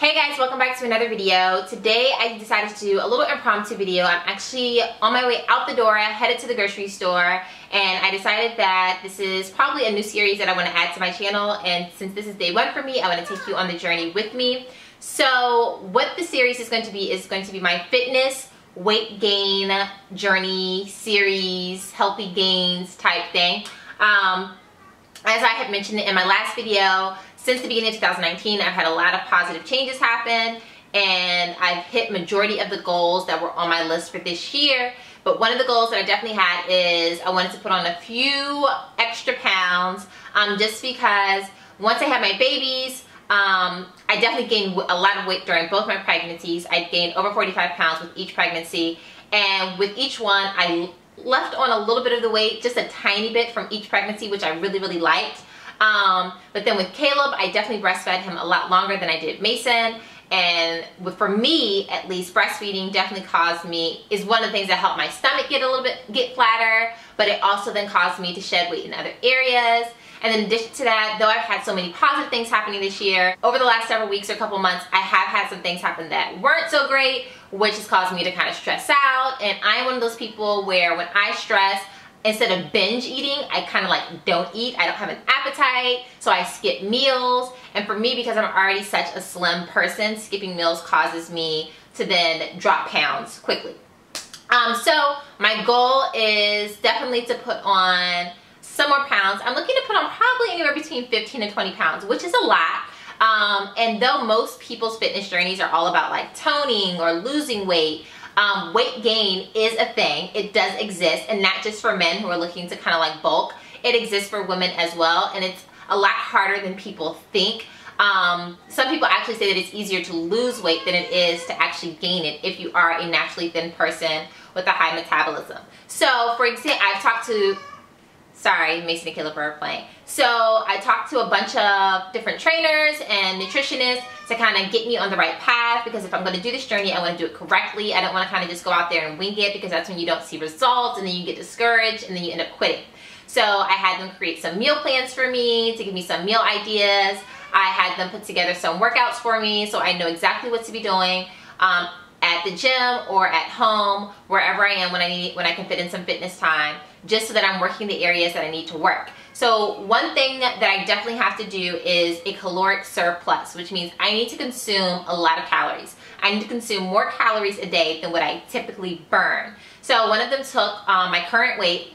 Hey guys, welcome back to another video. Today I decided to do a little impromptu video. I'm actually on my way out the door, I headed to the grocery store, and I decided that this is probably a new series that I want to add to my channel, and since this is day one for me, I want to take you on the journey with me. So what the series is going to be is going to be my fitness, weight gain, journey, series, healthy gains type thing. Um, as I had mentioned in my last video, since the beginning of 2019, I've had a lot of positive changes happen and I've hit majority of the goals that were on my list for this year. But one of the goals that I definitely had is I wanted to put on a few extra pounds um, just because once I had my babies, um, I definitely gained a lot of weight during both my pregnancies. I gained over 45 pounds with each pregnancy. And with each one, I left on a little bit of the weight, just a tiny bit from each pregnancy, which I really, really liked. Um, but then with Caleb, I definitely breastfed him a lot longer than I did Mason. And for me, at least, breastfeeding definitely caused me, is one of the things that helped my stomach get a little bit, get flatter, but it also then caused me to shed weight in other areas. And in addition to that, though I've had so many positive things happening this year, over the last several weeks or couple months, I have had some things happen that weren't so great, which has caused me to kind of stress out. And I'm one of those people where when I stress, instead of binge eating, I kind of like don't eat. I don't have an appetite, so I skip meals. And for me, because I'm already such a slim person, skipping meals causes me to then drop pounds quickly. Um, so my goal is definitely to put on some more pounds. I'm looking to put on probably anywhere between 15 and 20 pounds, which is a lot. Um, and though most people's fitness journeys are all about like toning or losing weight, um, weight gain is a thing. It does exist and not just for men who are looking to kind of like bulk. It exists for women as well and it's a lot harder than people think. Um, some people actually say that it's easier to lose weight than it is to actually gain it if you are a naturally thin person with a high metabolism. So for example, I've talked to sorry, Mason and Caleb are playing. So I talked to a bunch of different trainers and nutritionists to kind of get me on the right path because if I'm going to do this journey, I want to do it correctly. I don't want to kind of just go out there and wing it because that's when you don't see results and then you get discouraged and then you end up quitting. So I had them create some meal plans for me to give me some meal ideas. I had them put together some workouts for me so I know exactly what to be doing. Um, at the gym or at home, wherever I am when I need when I can fit in some fitness time, just so that I'm working the areas that I need to work. So one thing that, I definitely have to do is a caloric surplus, which means I need to consume a lot of calories. I need to consume more calories a day than what I typically burn. So one of them took um, my current weight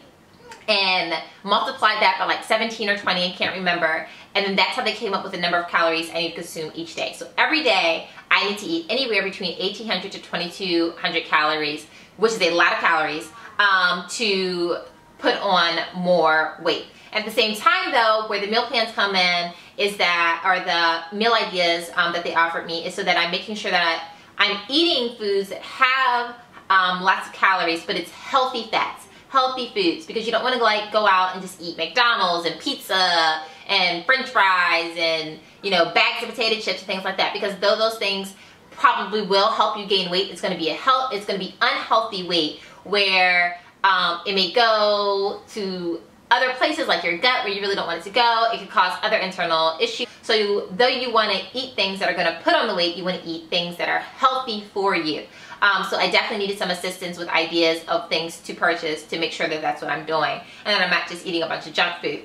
and multiplied that by like 17 or 20, I can't remember. And then that's how they came up with the number of calories I need to consume each day. So every day I need to eat anywhere between 1800 to 2200 calories, which is a lot of calories, um, to put on more weight. At the same time though, where the meal plans come in is that, or the meal ideas um, that they offered me is so that I'm making sure that I'm eating foods that have um, lots of calories, but it's healthy fats, healthy foods, because you don't want to like go out and just eat McDonald's and pizza and french fries and you know bags of potato chips and things like that because though those things probably will help you gain weight it's going to be a health it's going to be unhealthy weight where um, it may go to other places like your gut where you really don't want it to go. It could cause other internal issues. So you, though you want to eat things that are going to put on the weight, you want to eat things that are healthy for you. Um, so I definitely needed some assistance with ideas of things to purchase to make sure that that's what I'm doing. And that I'm not just eating a bunch of junk food.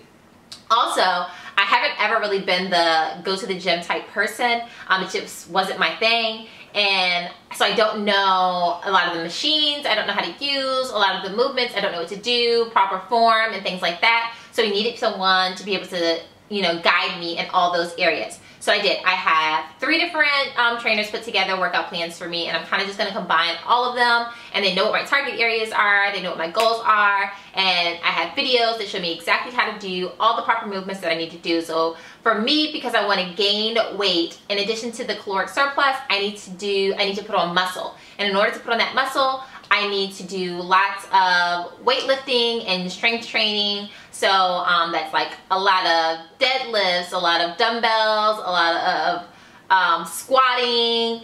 Also, I haven't ever really been the go to the gym type person. Um, it just wasn't my thing. And so I don't know a lot of the machines. I don't know how to use a lot of the movements. I don't know what to do, proper form and things like that. So we needed someone to be able to, you know, guide me in all those areas. So I did. I have three different um, trainers put together workout plans for me and I'm kind of just going to combine all of them and they know what my target areas are, they know what my goals are, and I have videos that show me exactly how to do all the proper movements that I need to do. So for me, because I want to gain weight, in addition to the caloric surplus, I need to do, I need to put on muscle. And in order to put on that muscle, I need to do lots of weightlifting and strength training. So um, that's like a lot of deadlifts, a lot of dumbbells, a lot of um, squatting.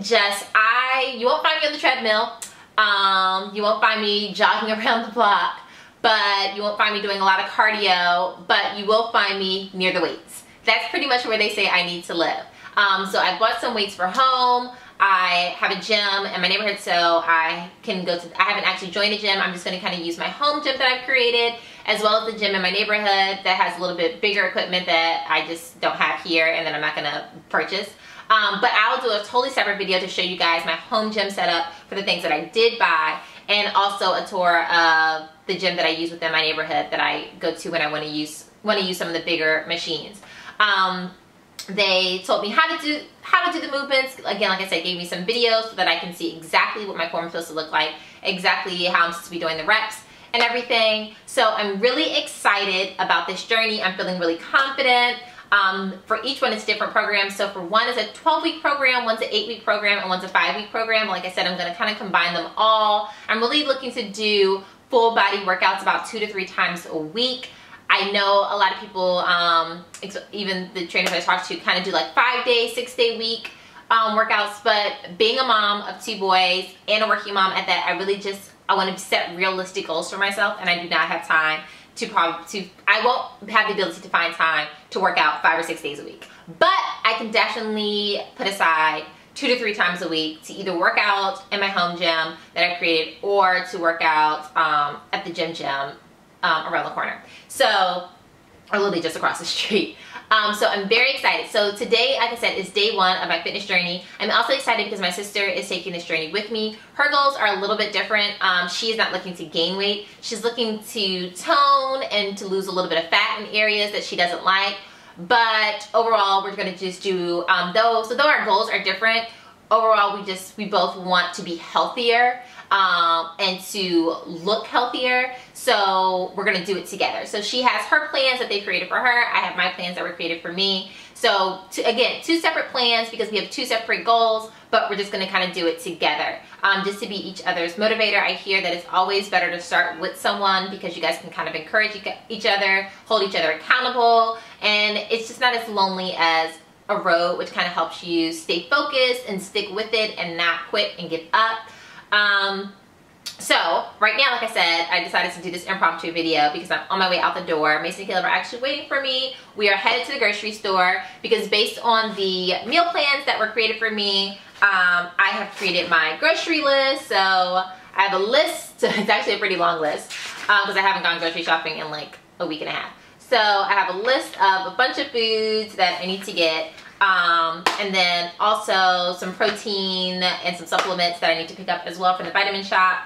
Just I, you won't find me on the treadmill. Um, you won't find me jogging around the block, but you won't find me doing a lot of cardio, but you will find me near the weights. That's pretty much where they say I need to live. Um, so I bought some weights for home. I have a gym in my neighborhood, so I can go to, I haven't actually joined a gym. I'm just gonna kind of use my home gym that I've created, as well as the gym in my neighborhood that has a little bit bigger equipment that I just don't have here and that I'm not gonna purchase. Um, but I'll do a totally separate video to show you guys my home gym setup for the things that I did buy and also a tour of the gym that I use within my neighborhood that I go to when I want to use want to use some of the bigger machines. Um, they told me how to do how to do the movements. Again, like I said, gave me some videos so that I can see exactly what my core is supposed to look like, exactly how I'm supposed to be doing the reps and everything. So I'm really excited about this journey. I'm feeling really confident. Um, for each one, it's different programs. So for one, it's a 12-week program, one's an 8-week program, and one's a 5-week program. Like I said, I'm going to kind of combine them all. I'm really looking to do full body workouts about two to three times a week. I know a lot of people, um, even the trainers I talk to, kind of do like five day, six day week um, workouts. But being a mom of two boys and a working mom at that, I really just I want to set realistic goals for myself, and I do not have time to probably to. I won't have the ability to find time to work out five or six days a week, but I can definitely put aside two to three times a week to either work out in my home gym that I created or to work out um, at the gym gym um, around the corner. So, or literally just across the street. Um, so I'm very excited. So today, like I said, is day one of my fitness journey. I'm also excited because my sister is taking this journey with me. Her goals are a little bit different. Um, she is not looking to gain weight. She's looking to tone and to lose a little bit of fat in areas that she doesn't like. But overall, we're gonna just do um, those. So though our goals are different, overall we just, we both want to be healthier um, and to look healthier. So we're gonna do it together. So she has her plans that they created for her. I have my plans that were created for me. So to, again, two separate plans because we have two separate goals, but we're just gonna kind of do it together um, just to be each other's motivator. I hear that it's always better to start with someone because you guys can kind of encourage each other, hold each other accountable, and it's just not as lonely as a road, which kind of helps you stay focused and stick with it and not quit and give up. Um, so right now, like I said, I decided to do this impromptu video because I'm on my way out the door. Mason and Caleb are actually waiting for me. We are headed to the grocery store because based on the meal plans that were created for me, um, I have created my grocery list. So I have a list. It's actually a pretty long list because um, I haven't gone grocery shopping in like a week and a half. So I have a list of a bunch of foods that I need to get. Um, and then also some protein and some supplements that I need to pick up as well from the vitamin shop.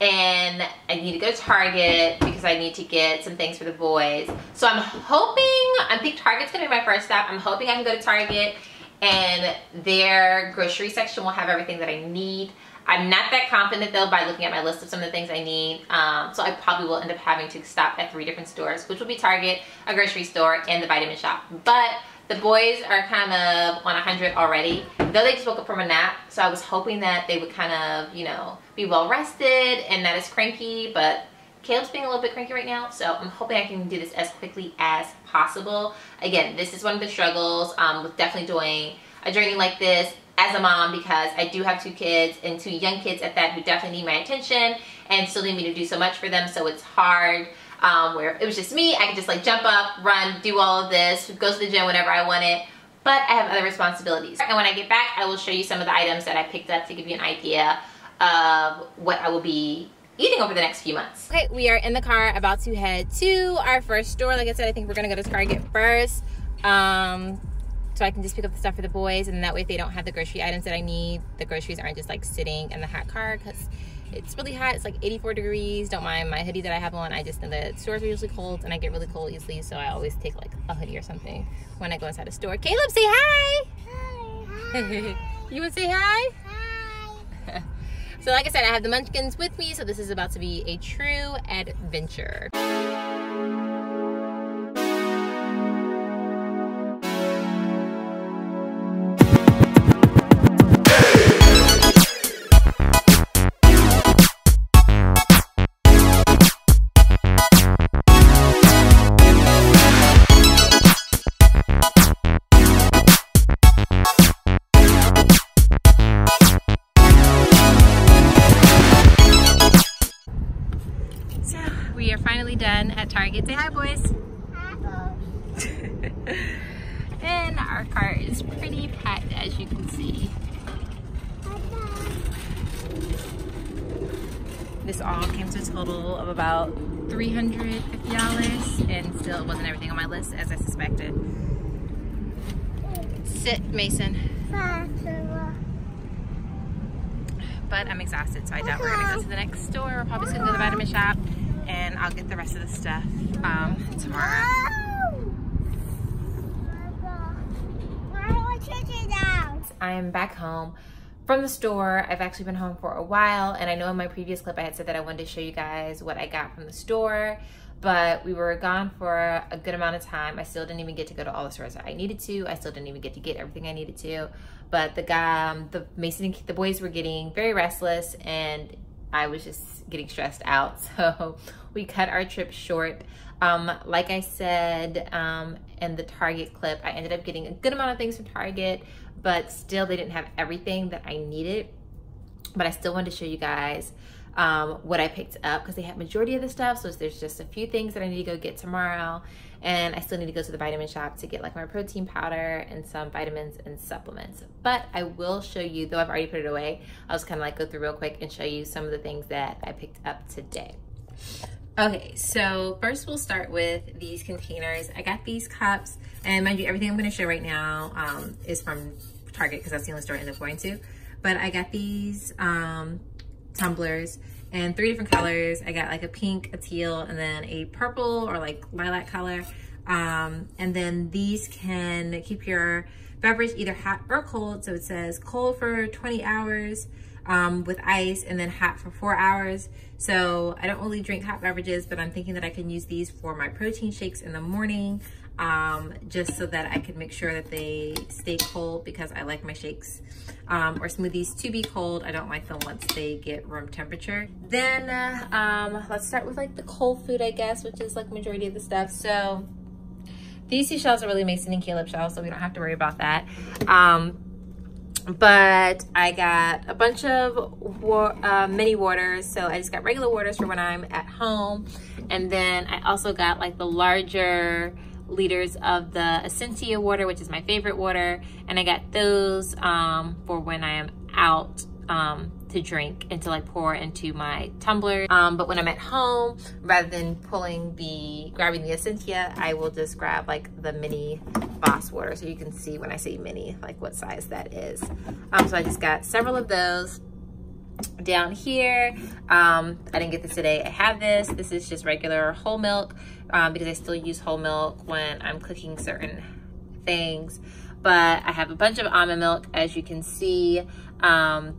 And I need to go to Target because I need to get some things for the boys. So I'm hoping, I think Target's gonna be my first stop. I'm hoping I can go to Target and their grocery section will have everything that I need. I'm not that confident though by looking at my list of some of the things I need. Um, so I probably will end up having to stop at three different stores, which will be Target, a grocery store, and the vitamin shop. But the boys are kind of on 100 already, though they just woke up from a nap. So I was hoping that they would kind of, you know, be well rested and not as cranky, but Caleb's being a little bit cranky right now. So I'm hoping I can do this as quickly as possible. Again, this is one of the struggles um, with definitely doing a journey like this as a mom because I do have two kids and two young kids at that who definitely need my attention and still need me to do so much for them. So it's hard um, where it was just me. I could just like jump up, run, do all of this, go to the gym whenever I wanted. But I have other responsibilities. And when I get back, I will show you some of the items that I picked up to give you an idea of what I will be eating over the next few months. Okay, we are in the car about to head to our first store. Like I said, I think we're gonna go to Target first. Um, so I can just pick up the stuff for the boys and that way if they don't have the grocery items that I need, the groceries aren't just like sitting in the hot car because it's really hot. It's like 84 degrees. Don't mind my hoodie that I have on. I just know that stores are usually cold and I get really cold easily. So I always take like a hoodie or something when I go inside a store. Caleb, say hi. Hi. you to say hi? Hi. so like I said, I have the munchkins with me. So this is about to be a true adventure. Shop and I'll get the rest of the stuff um, tomorrow. I am back home from the store. I've actually been home for a while and I know in my previous clip I had said that I wanted to show you guys what I got from the store but we were gone for a good amount of time. I still didn't even get to go to all the stores that I needed to. I still didn't even get to get everything I needed to. But the guy, um, the Mason, and the boys were getting very restless and I was just getting stressed out. So we cut our trip short. Um, like I said um, in the Target clip, I ended up getting a good amount of things from Target, but still they didn't have everything that I needed. But I still wanted to show you guys um, what I picked up because they have majority of the stuff. So there's just a few things that I need to go get tomorrow. And I still need to go to the vitamin shop to get like my protein powder and some vitamins and supplements. But I will show you, though I've already put it away, I'll just kind of like go through real quick and show you some of the things that I picked up today. Okay, so first we'll start with these containers. I got these cups, and mind you, everything I'm gonna show right now um, is from Target because that's the only store I end up going to. But I got these um, tumblers and three different colors. I got like a pink, a teal, and then a purple or like lilac color. Um, and then these can keep your beverage either hot or cold. So it says cold for 20 hours um, with ice and then hot for four hours. So I don't really drink hot beverages, but I'm thinking that I can use these for my protein shakes in the morning um, just so that I can make sure that they stay cold because I like my shakes um, or smoothies to be cold. I don't like them once they get room temperature. Then uh, um, let's start with like the cold food, I guess, which is like majority of the stuff. So these two shells are really Mason and Caleb shells, so we don't have to worry about that. Um, but I got a bunch of uh, mini waters. So I just got regular waters for when I'm at home. And then I also got like the larger liters of the Essentia water, which is my favorite water. And I got those um, for when I am out um, to drink and to like pour into my tumbler. Um, but when I'm at home, rather than pulling the, grabbing the Essentia, I will just grab like the mini Voss water. So you can see when I say mini, like what size that is. Um, so I just got several of those down here. Um, i didn't get this today. I have this. This is just regular whole milk um, because i still use whole milk when i'm cooking certain things. But i have a bunch of almond milk as you can see. Um,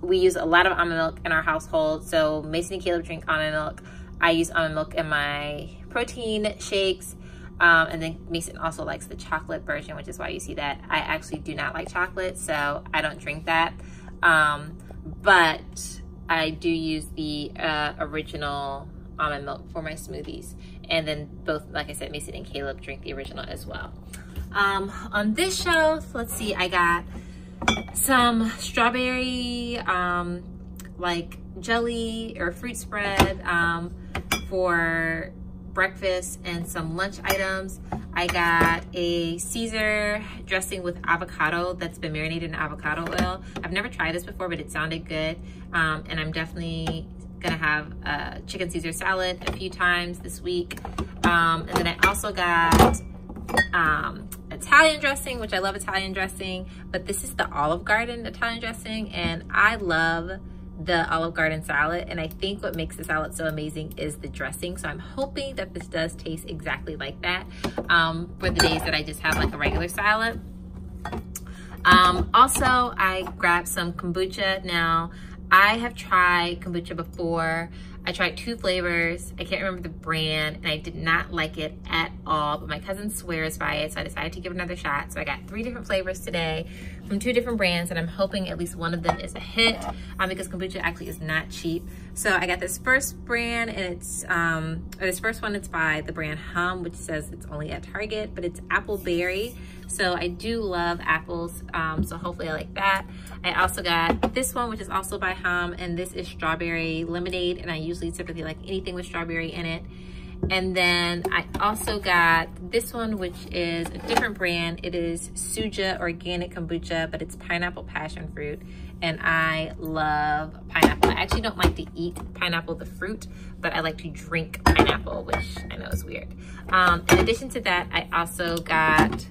we use a lot of almond milk in our household. So mason and caleb drink almond milk. I use almond milk in my protein shakes. Um, and then Mason also likes the chocolate version, which is why you see that. I actually do not like chocolate, so I don't drink that. Um, but I do use the uh, original almond milk for my smoothies. And then both, like I said, Mason and Caleb drink the original as well. Um, on this shelf, let's see, I got some strawberry, um, like jelly or fruit spread um, for breakfast and some lunch items. I got a Caesar dressing with avocado that's been marinated in avocado oil. I've never tried this before, but it sounded good. Um, and I'm definitely gonna have a chicken Caesar salad a few times this week. Um, and then I also got um, Italian dressing, which I love Italian dressing, but this is the Olive Garden Italian dressing, and I love the Olive Garden salad. And I think what makes the salad so amazing is the dressing. So I'm hoping that this does taste exactly like that um, for the days that I just have like a regular salad. Um, also, I grabbed some kombucha. Now, I have tried kombucha before. I tried two flavors. I can't remember the brand and I did not like it at all, but my cousin swears by it. So I decided to give another shot. So I got three different flavors today from two different brands and I'm hoping at least one of them is a hit um, because kombucha actually is not cheap. So I got this first brand and it's, um, this first one it's by the brand Humm, which says it's only at Target, but it's apple berry. So I do love apples, um, so hopefully I like that. I also got this one, which is also by Humm, and this is strawberry lemonade, and I usually typically like anything with strawberry in it. And then I also got this one, which is a different brand. It is Suja Organic Kombucha, but it's pineapple passion fruit. And I love pineapple. I actually don't like to eat pineapple, the fruit, but I like to drink pineapple, which I know is weird. Um, in addition to that, I also got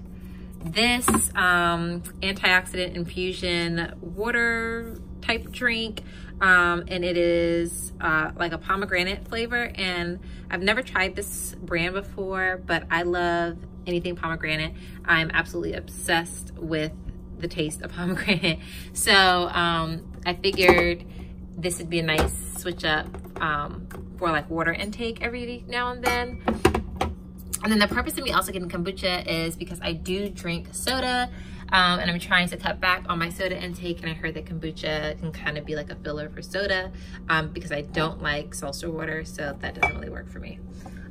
this um, antioxidant infusion water type drink um, and it is uh, like a pomegranate flavor. And I've never tried this brand before but I love anything pomegranate. I'm absolutely obsessed with the taste of pomegranate. So um, I figured this would be a nice switch up um, for like water intake every now and then. And then the purpose of me also getting kombucha is because I do drink soda um, and I'm trying to cut back on my soda intake and I heard that kombucha can kind of be like a filler for soda um, because I don't like seltzer water so that doesn't really work for me.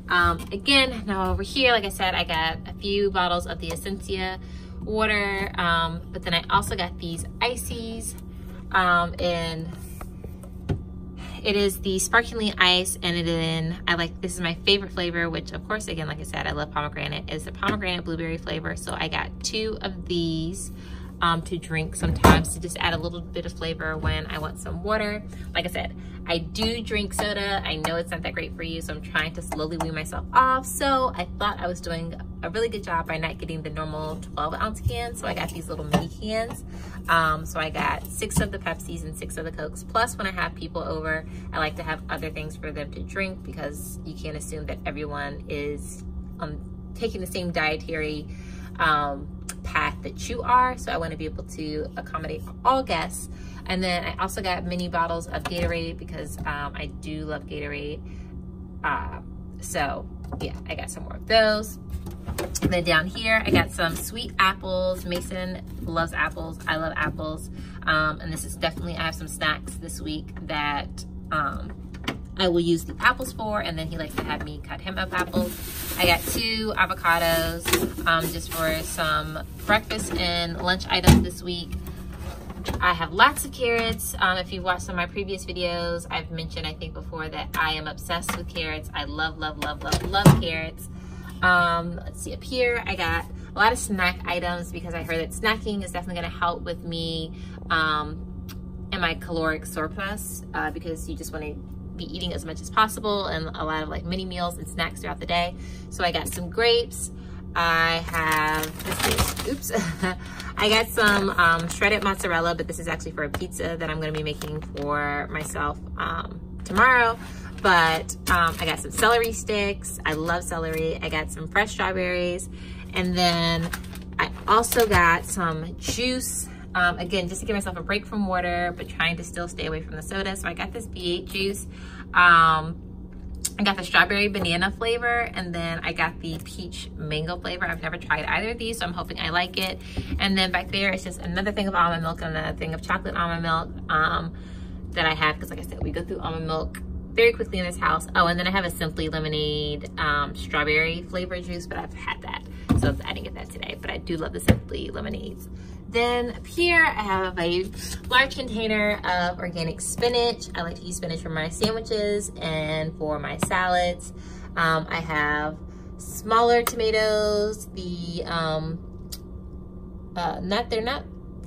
Um, again, now over here, like I said, I got a few bottles of the Essentia water, um, but then I also got these ices um, in it is the sparkling ice and it in, I like, this is my favorite flavor, which of course, again, like I said, I love pomegranate. It's the pomegranate blueberry flavor. So I got two of these um, to drink sometimes to just add a little bit of flavor when I want some water. Like I said, I do drink soda. I know it's not that great for you, so I'm trying to slowly wean myself off. So I thought I was doing a really good job by not getting the normal 12 ounce cans. So I got these little mini cans. Um, so I got six of the Pepsis and six of the Cokes. Plus when I have people over, I like to have other things for them to drink because you can't assume that everyone is um, taking the same dietary um, path that you are. So I want to be able to accommodate all guests. And then I also got mini bottles of Gatorade because um, I do love Gatorade. Uh, so yeah, I got some more of those. And then down here, I got some sweet apples. Mason loves apples. I love apples. Um, and this is definitely, I have some snacks this week that um, I will use the apples for, and then he likes to have me cut him up apples. I got two avocados um, just for some breakfast and lunch items this week. I have lots of carrots. Um, if you've watched some of my previous videos, I've mentioned, I think before, that I am obsessed with carrots. I love, love, love, love, love carrots. Um, let's see up here, I got a lot of snack items because I heard that snacking is definitely gonna help with me um, and my caloric surplus uh, because you just wanna be eating as much as possible and a lot of like mini meals and snacks throughout the day. So I got some grapes. I have, this is, oops. I got some um, shredded mozzarella, but this is actually for a pizza that I'm gonna be making for myself um, tomorrow. But um, I got some celery sticks. I love celery. I got some fresh strawberries. And then I also got some juice um, again, just to give myself a break from water, but trying to still stay away from the soda. So I got this V8 juice. Um, I got the strawberry banana flavor and then I got the peach mango flavor. I've never tried either of these, so I'm hoping I like it. And then back there, it's just another thing of almond milk and another thing of chocolate almond milk um, that I have, because like I said, we go through almond milk very quickly in this house. Oh, and then I have a Simply Lemonade um, strawberry flavor juice, but I've had that, so I didn't get that today. But I do love the Simply Lemonades. Then up here, I have a large container of organic spinach. I like to use spinach for my sandwiches and for my salads. Um, I have smaller tomatoes. The, um, uh, not, they're not,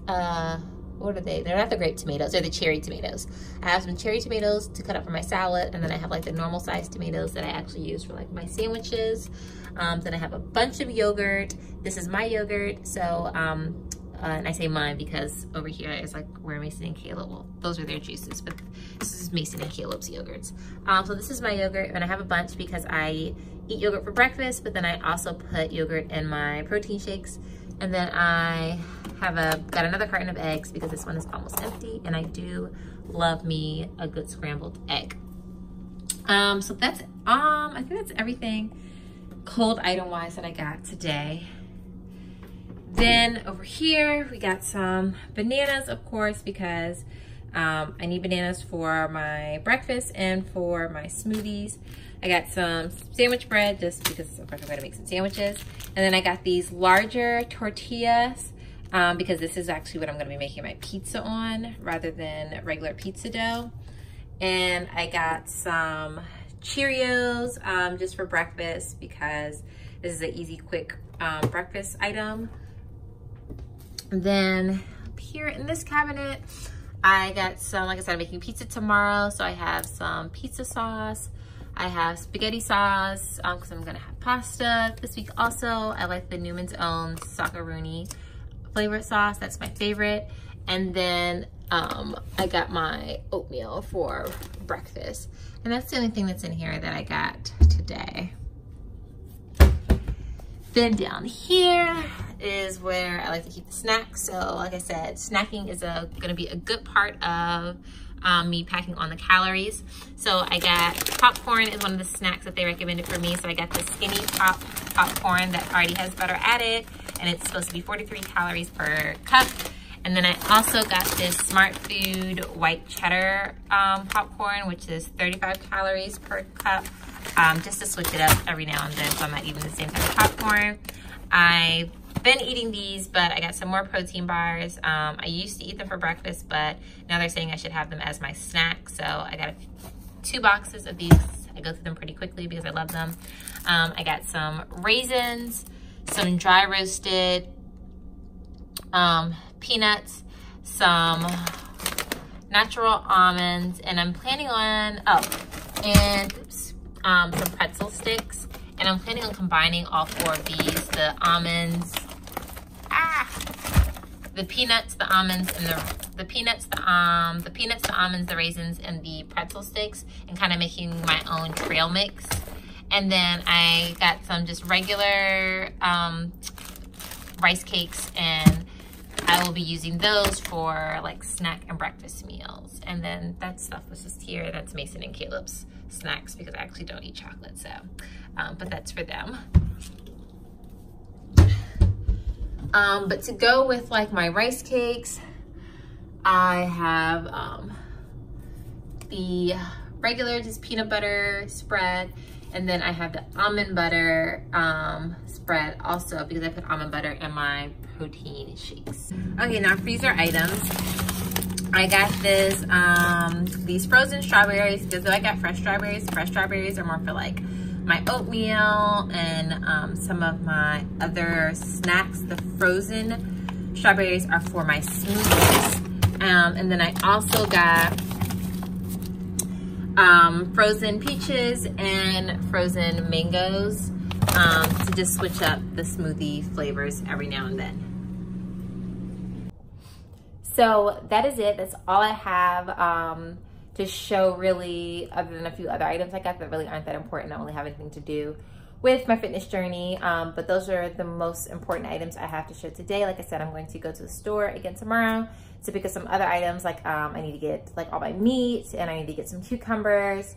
uh, what are they? They're not the grape tomatoes, they're the cherry tomatoes. I have some cherry tomatoes to cut up for my salad, and then I have like the normal sized tomatoes that I actually use for like my sandwiches. Um, then I have a bunch of yogurt. This is my yogurt, so um, uh, and I say mine because over here is like where Mason and Caleb, well, those are their juices, but this is Mason and Caleb's yogurts. Um, so this is my yogurt, and I have a bunch because I eat yogurt for breakfast, but then I also put yogurt in my protein shakes. And then I have a got another carton of eggs because this one is almost empty, and I do love me a good scrambled egg. Um, so that's, um, I think that's everything cold item wise that I got today. Then over here, we got some bananas, of course, because um, I need bananas for my breakfast and for my smoothies. I got some sandwich bread just because of course I'm gonna make some sandwiches. And then I got these larger tortillas um, because this is actually what I'm gonna be making my pizza on rather than regular pizza dough. And I got some Cheerios um, just for breakfast because this is an easy, quick um, breakfast item. Then up here in this cabinet, I got some, like I said, I'm making pizza tomorrow. So I have some pizza sauce. I have spaghetti sauce because um, I'm gonna have pasta this week also. I like the Newman's Own Sockarooni flavored sauce. That's my favorite. And then um, I got my oatmeal for breakfast. And that's the only thing that's in here that I got today. Then down here is where I like to keep the snacks. So like I said, snacking is a, gonna be a good part of um, me packing on the calories. So I got popcorn is one of the snacks that they recommended for me. So I got the skinny pop popcorn that already has butter added and it's supposed to be 43 calories per cup. And then I also got this Smart Food white cheddar um, popcorn, which is 35 calories per cup, um, just to switch it up every now and then so I'm not eating the same type of popcorn. I've been eating these, but I got some more protein bars. Um, I used to eat them for breakfast, but now they're saying I should have them as my snack. So I got two boxes of these. I go through them pretty quickly because I love them. Um, I got some raisins, some dry roasted um, peanuts, some natural almonds, and I'm planning on, oh, and um, some pretzel sticks. And I'm planning on combining all four of these, the almonds, ah, the peanuts, the almonds, and the the peanuts, the um, the peanuts, the almonds, the raisins, and the pretzel sticks, and kind of making my own trail mix. And then I got some just regular um, rice cakes and I will be using those for like snack and breakfast meals. And then that stuff was just here. That's Mason and Caleb's snacks because I actually don't eat chocolate. So, um, but that's for them. Um, but to go with like my rice cakes, I have um, the regular just peanut butter spread and then I have the almond butter um, spread also because I put almond butter in my protein shakes. Okay, now freezer items. I got this, um, these frozen strawberries because I got fresh strawberries, fresh strawberries are more for like my oatmeal and um, some of my other snacks. The frozen strawberries are for my smoothies. Um, and then I also got um, frozen peaches and frozen mangoes um, to just switch up the smoothie flavors every now and then. So that is it. That's all I have um, to show really other than a few other items I got that really aren't that important. I only have anything to do with my fitness journey. Um, but those are the most important items I have to show today. Like I said, I'm going to go to the store again tomorrow to pick up some other items. Like um, I need to get like all my meat and I need to get some cucumbers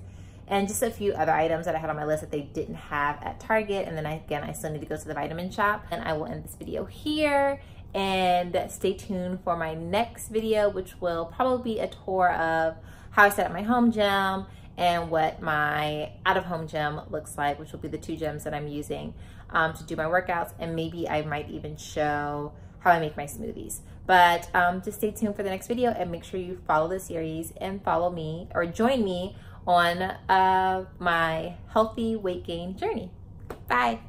and just a few other items that I had on my list that they didn't have at Target. And then I, again, I still need to go to the vitamin shop and I will end this video here and stay tuned for my next video, which will probably be a tour of how I set up my home gym and what my out-of-home gym looks like, which will be the two gyms that I'm using um, to do my workouts. And maybe I might even show how I make my smoothies. But um, just stay tuned for the next video and make sure you follow the series and follow me or join me on uh, my healthy weight gain journey. Bye.